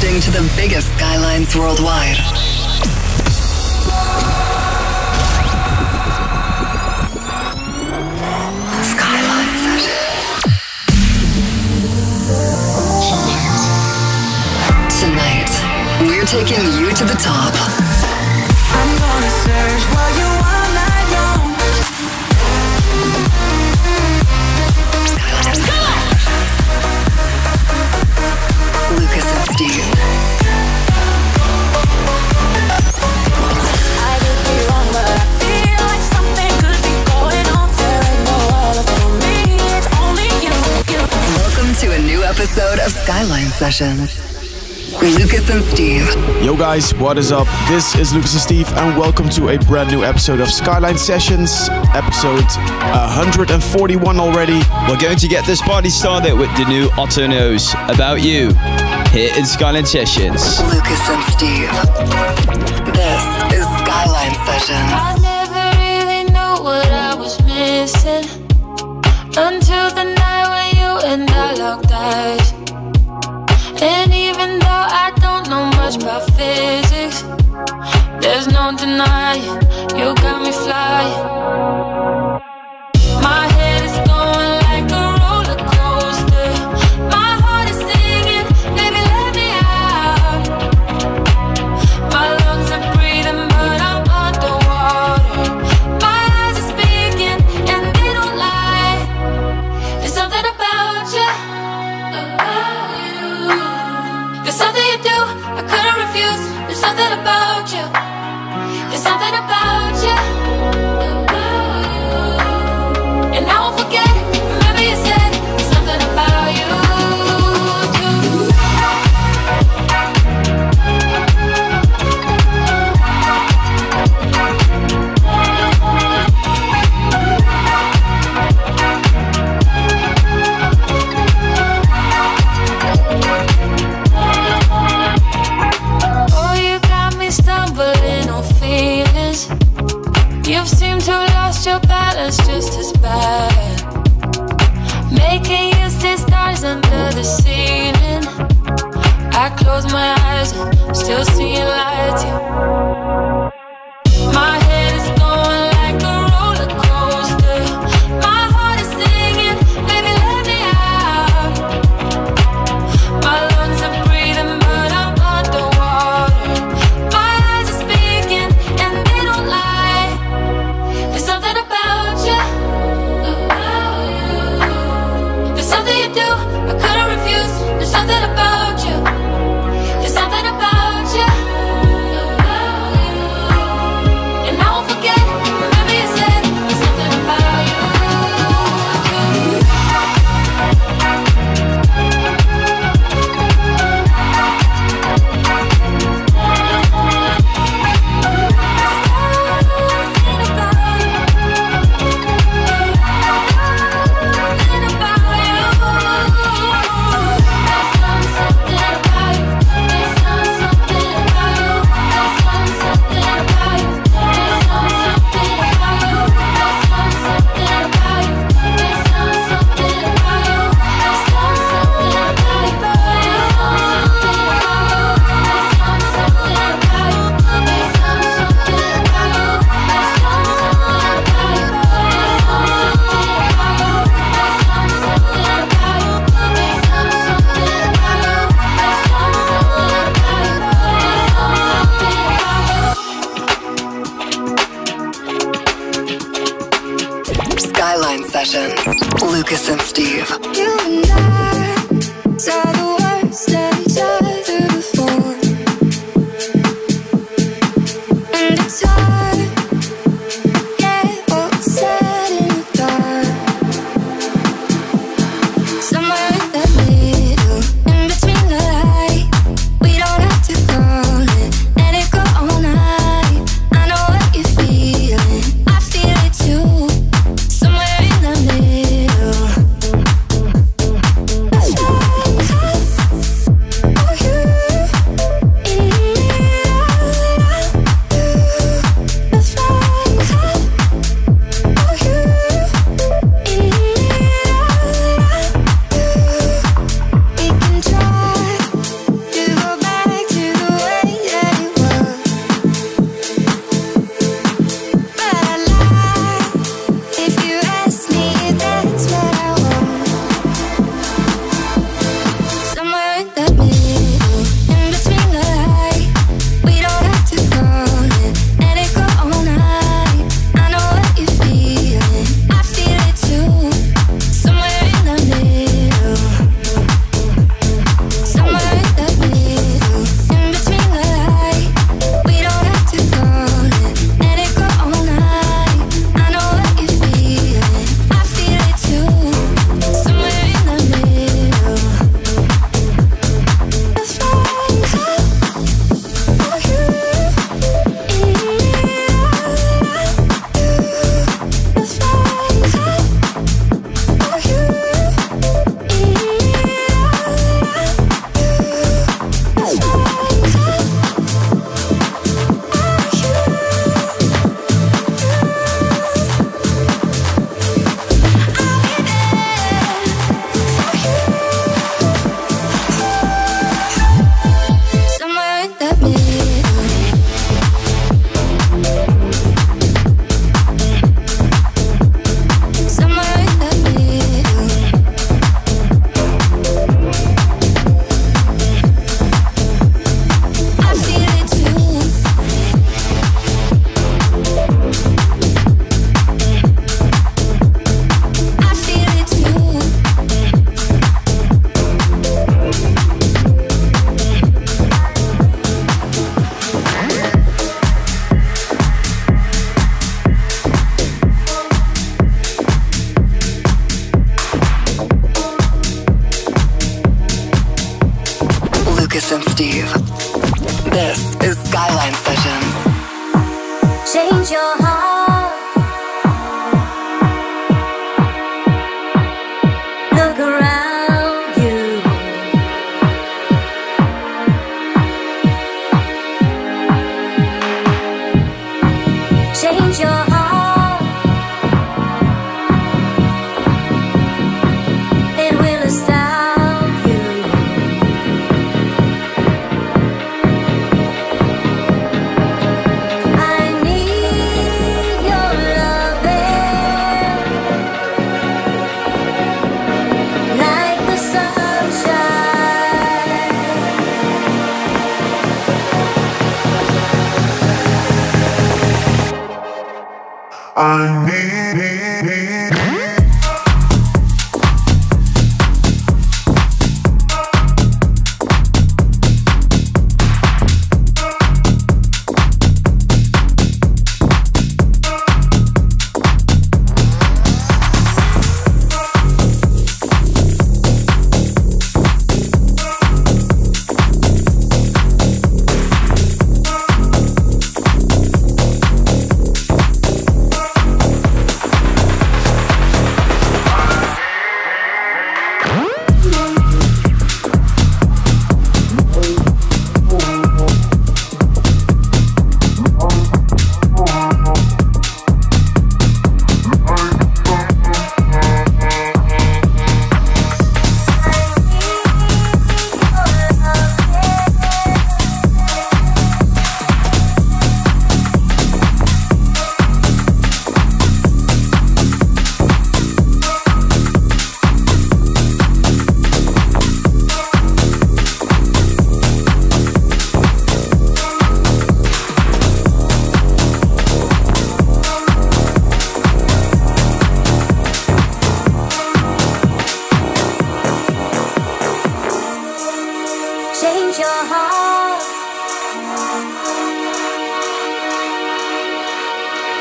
to the biggest skylines worldwide. Skylines. Tonight, we're taking you to the top. episode of Skyline Sessions. Lucas and Steve. Yo, guys, what is up? This is Lucas and Steve, and welcome to a brand new episode of Skyline Sessions, episode 141 already. We're going to get this party started with the new Otto Knows About You here in Skyline Sessions. Lucas and Steve. This is Skyline Sessions. I never really knew what I was missing until the when I love dies. And even though I don't know much about physics, there's no denying you got me flying. something about Still seeing lights. Yeah.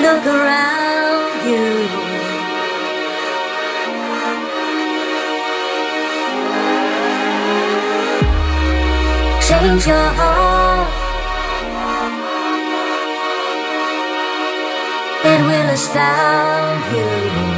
Look around you. Change your heart. It will astound you.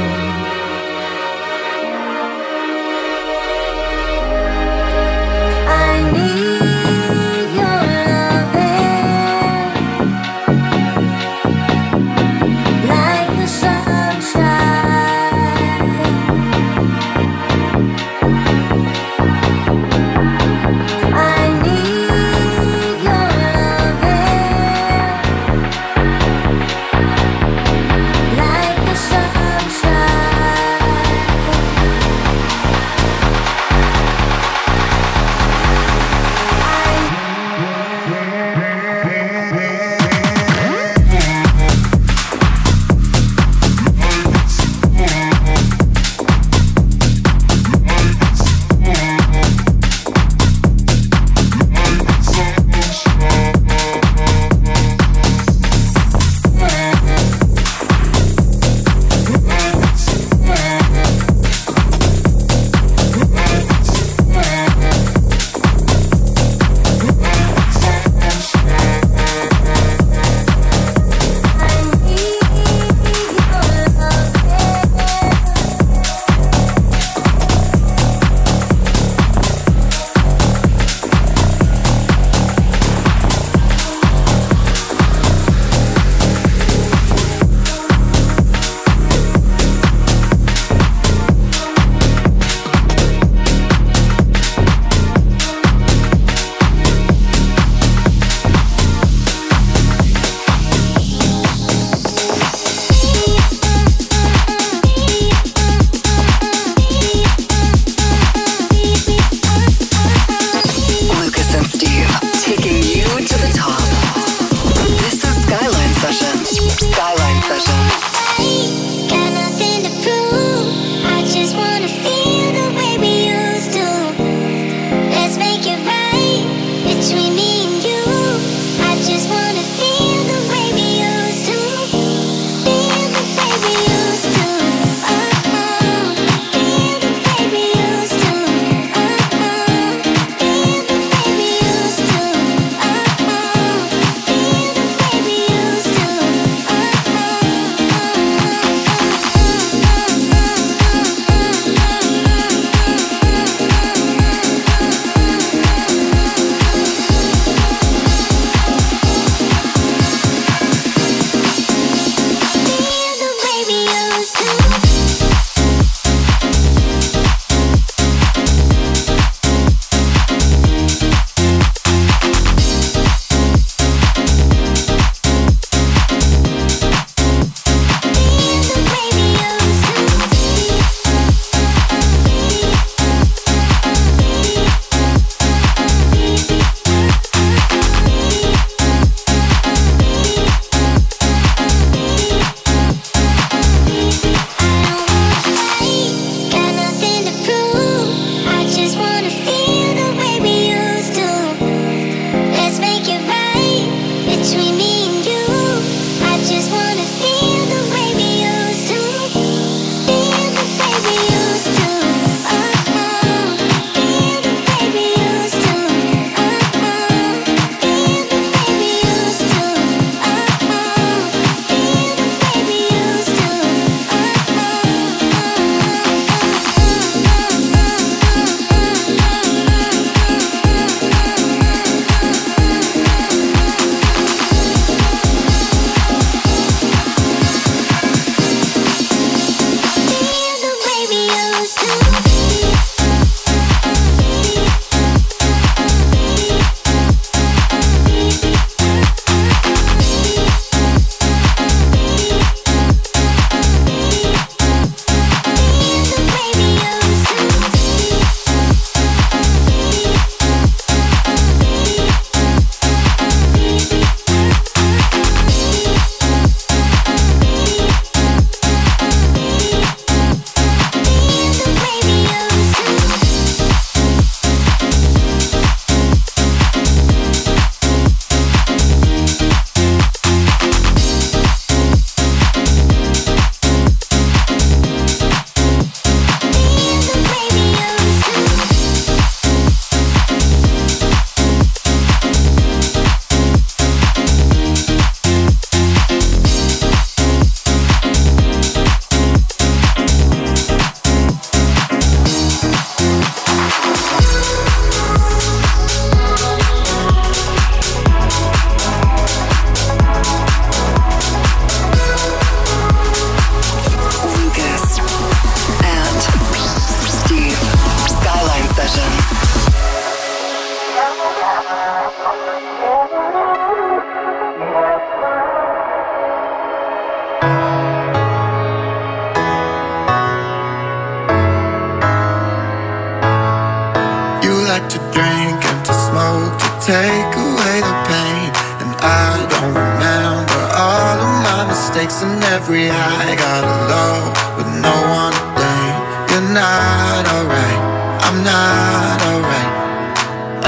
Take away the pain. And I don't remember all of my mistakes and every high. Got a low with no one to blame. You're not alright. I'm not alright.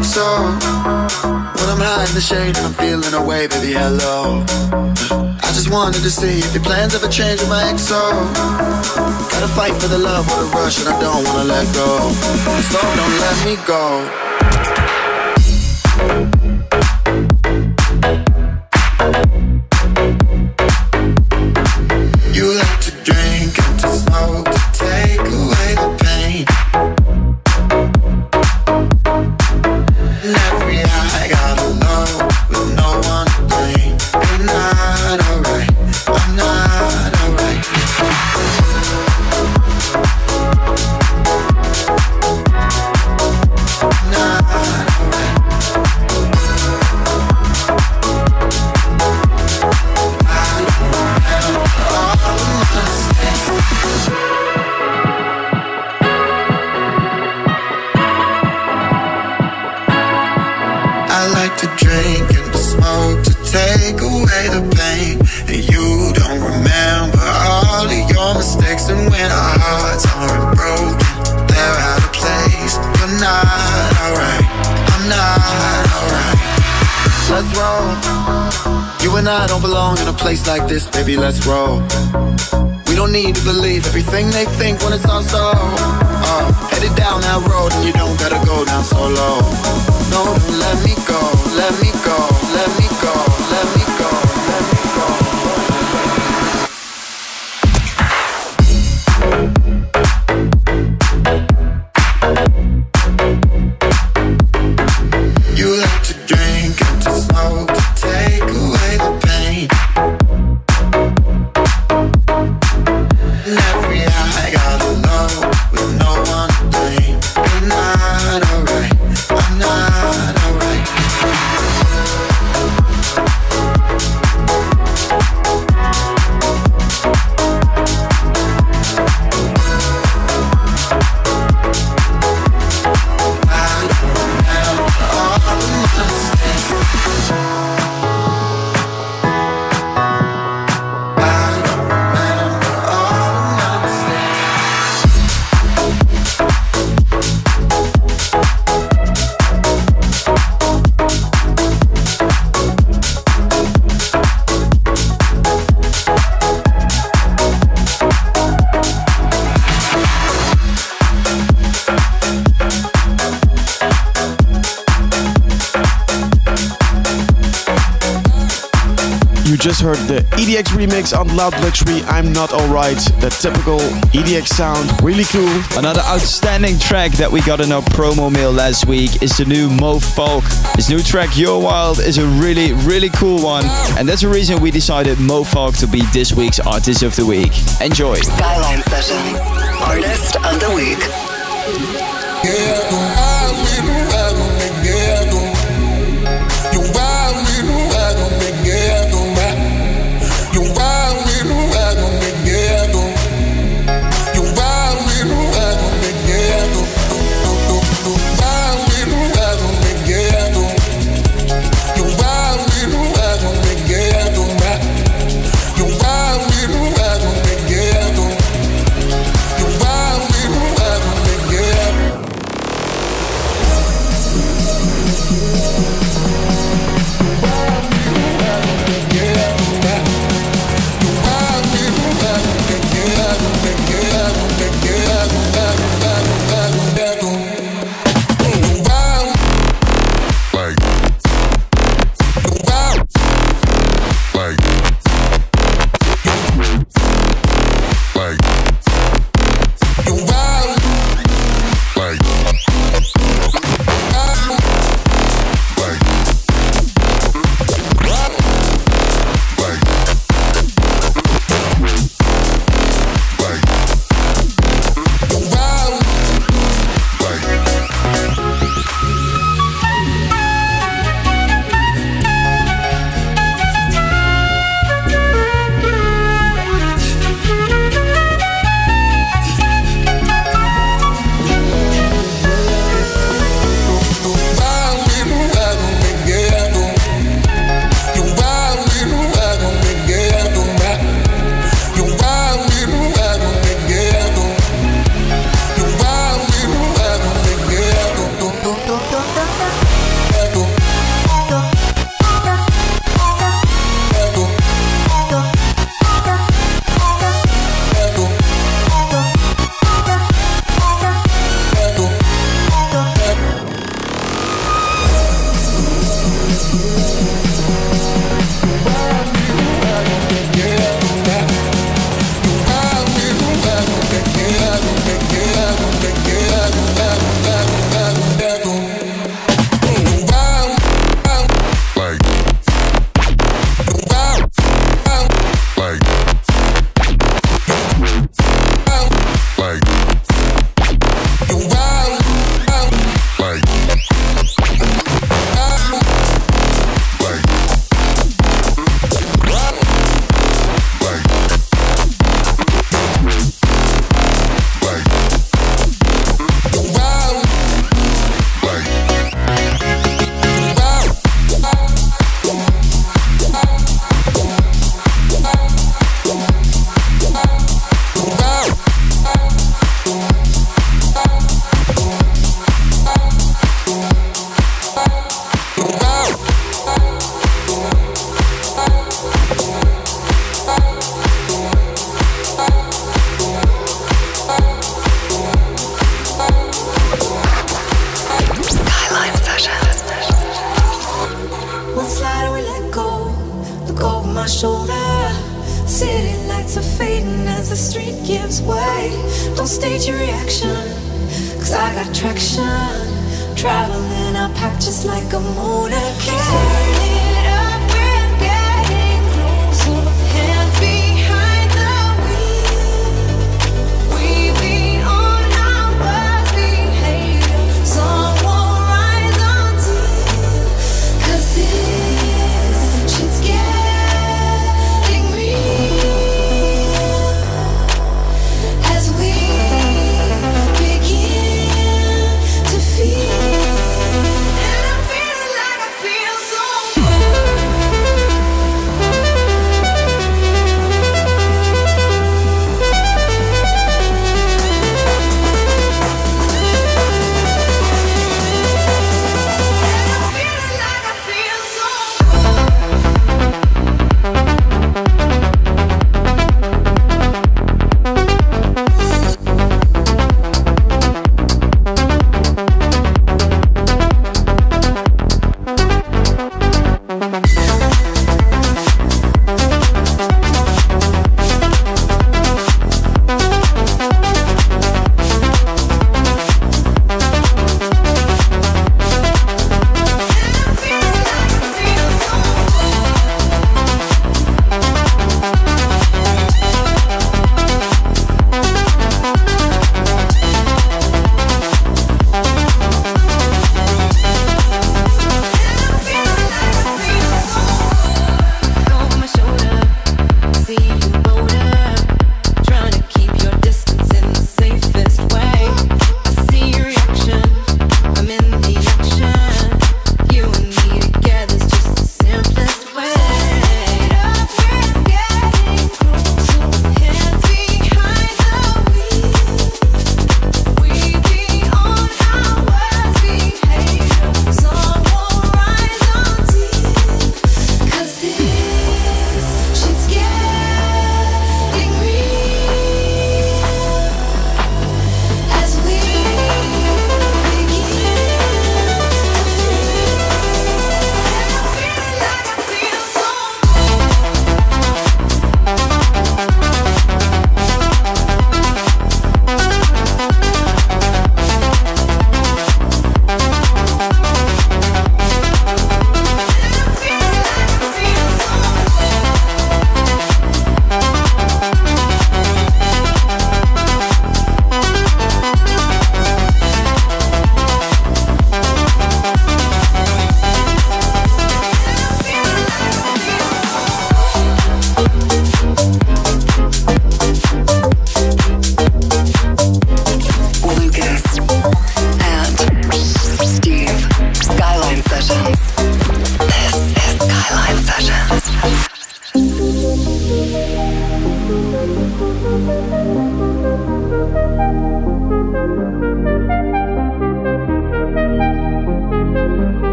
XO, when I'm high in the shade and I'm feeling away, baby, hello. I just wanted to see if your plans ever change with my XO. Gotta fight for the love with the rush and I don't wanna let go. So don't let me go. Roll. We don't need to believe everything they think when it's all so. Uh, headed down that road and you don't gotta go down so low. No, don't let me go, let me go, let me go, let me go, EDX on Loud Luxury, I'm Not Alright. The typical EDX sound, really cool. Another outstanding track that we got in our promo mail last week is the new Mo Falk. His new track, You're Wild, is a really, really cool one. And that's the reason we decided Mo Falk to be this week's Artist of the Week. Enjoy. Skyline Sessions, Artist of the Week. Yeah.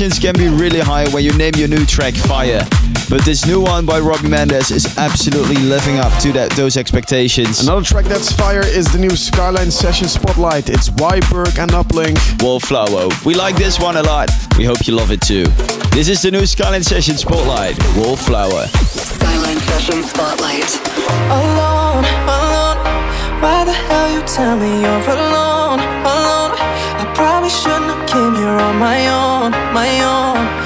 expectations can be really high when you name your new track Fire. But this new one by Robbie Mendez is absolutely living up to that those expectations. Another track that's fire is the new Skyline Session Spotlight. It's Wyberg and Uplink. Wallflower. We like this one a lot. We hope you love it too. This is the new Skyline Session Spotlight, Wallflower. Skyline Session Spotlight. Alone, alone. Why the hell you tell me you're alone, alone? I probably shouldn't on my own, my own.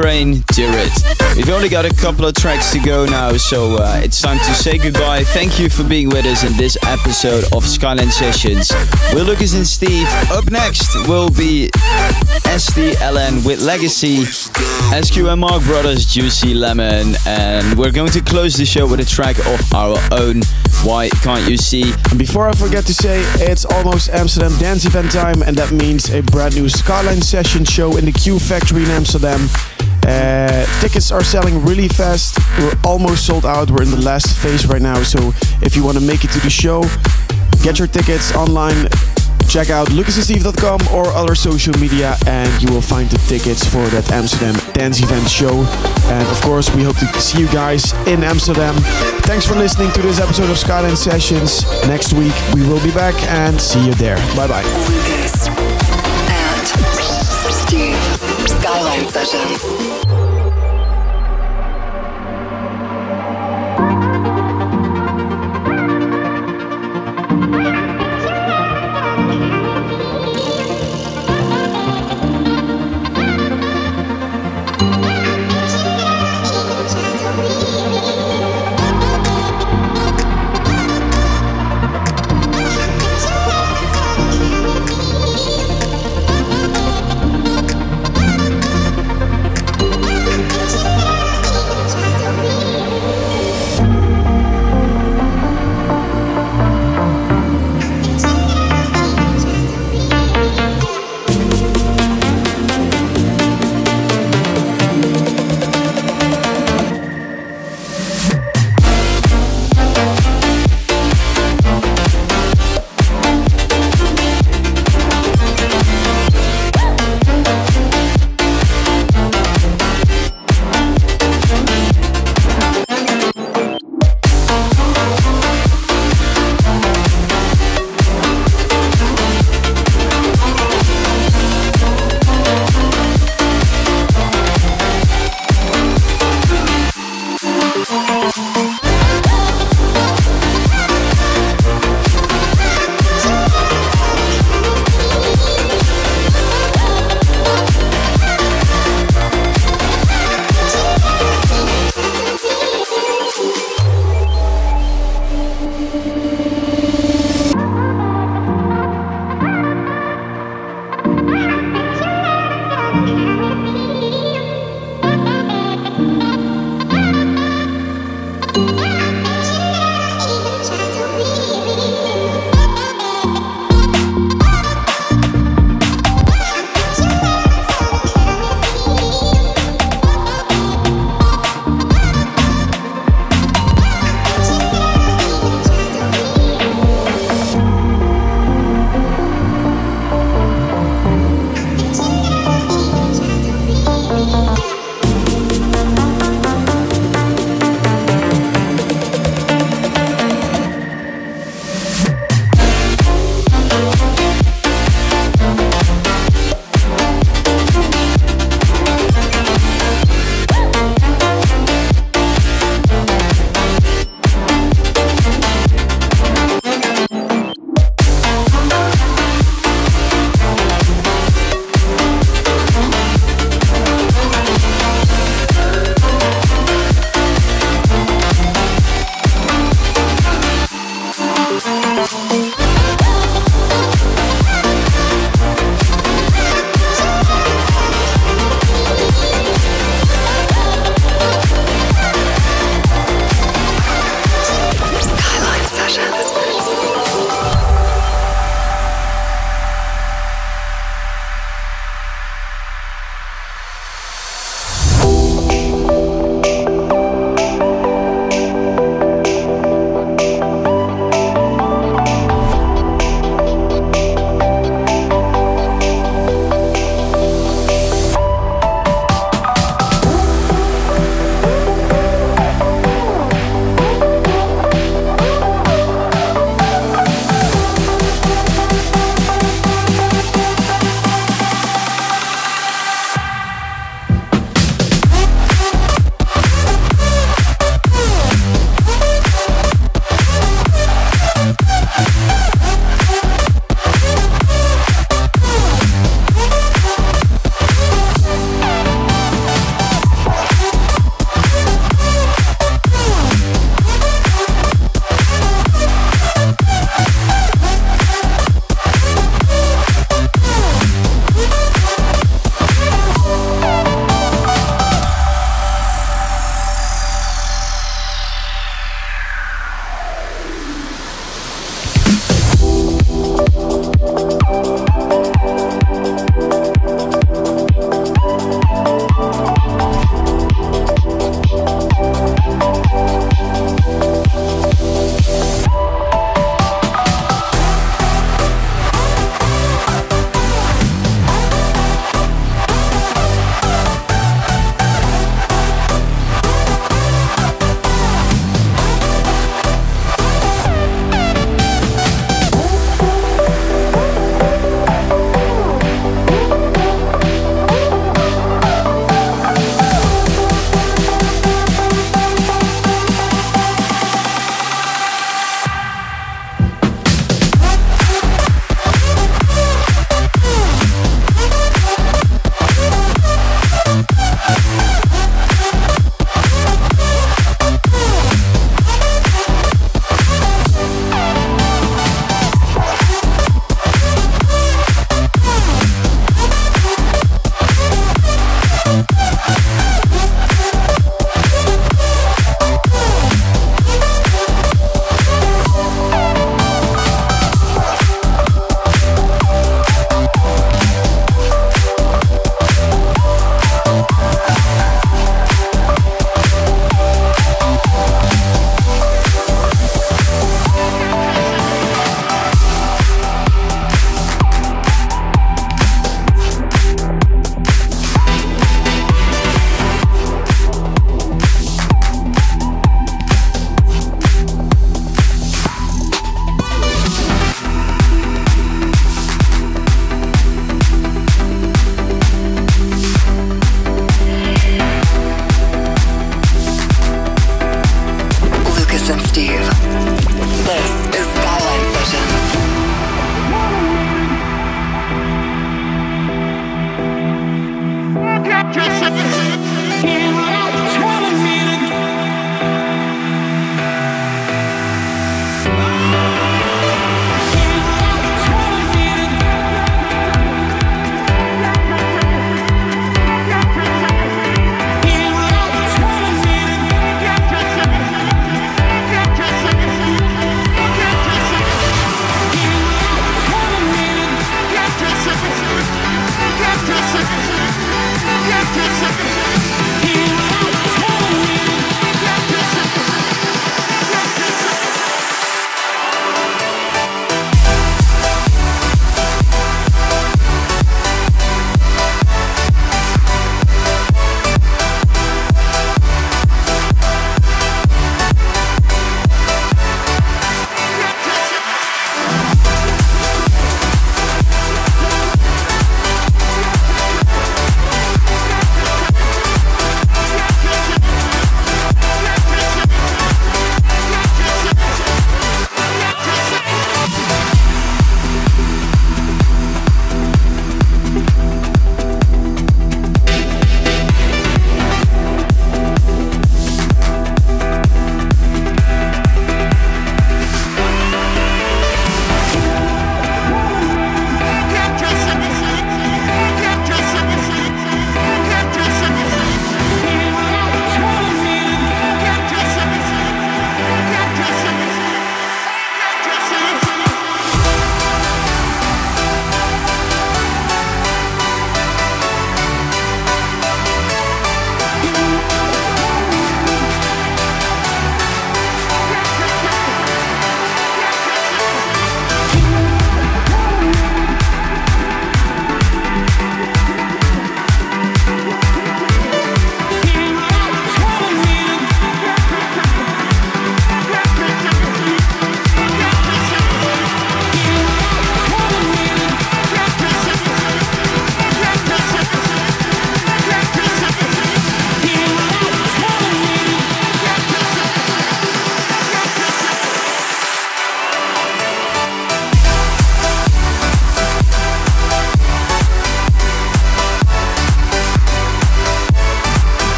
Crane, it. We've only got a couple of tracks to go now, so uh, it's time to say goodbye. Thank you for being with us in this episode of Skyline Sessions. we'll Lucas and Steve. Up next will be STLN with Legacy, SQ and Mark Brothers, Juicy Lemon, and we're going to close the show with a track of our own. Why can't you see? And before I forget to say, it's almost Amsterdam Dance Event time, and that means a brand new Skyline Session show in the Q Factory in Amsterdam. Uh, tickets are selling really fast. We're almost sold out. We're in the last phase right now. So if you want to make it to the show, get your tickets online. Check out lucasandsteve.com or other social media and you will find the tickets for that Amsterdam Dance Event show. And of course, we hope to see you guys in Amsterdam. Thanks for listening to this episode of Skyline Sessions. Next week, we will be back and see you there. Bye bye. Skyline Sessions.